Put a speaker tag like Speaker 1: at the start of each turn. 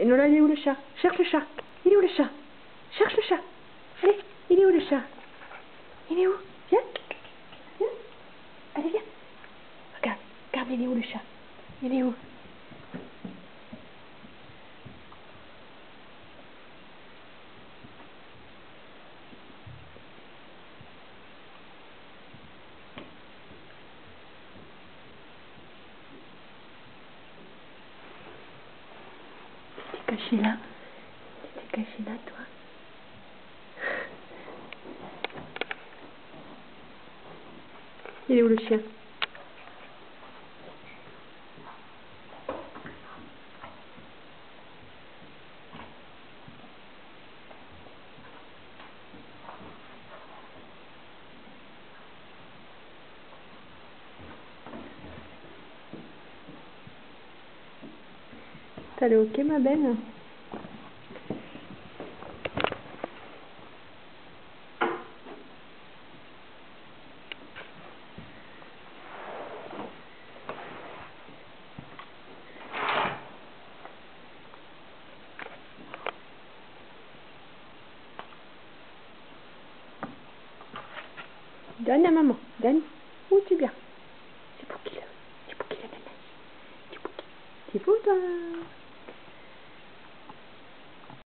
Speaker 1: Enola, il est où le chat? Cherche le chat. Il est où le chat? Cherche le chat. Allez, il est où le chat? Il est où? Viens. Viens. Allez, viens. Regarde, regarde, il est où le chat? Il est où? Caché là Tu caché là, toi. Il est où le chien? T'as le ok, ma belle Donne à maman, donne. Où tu viens? C'est pour qui là? C'est pour qui la maman C'est pour qui? C'est pour toi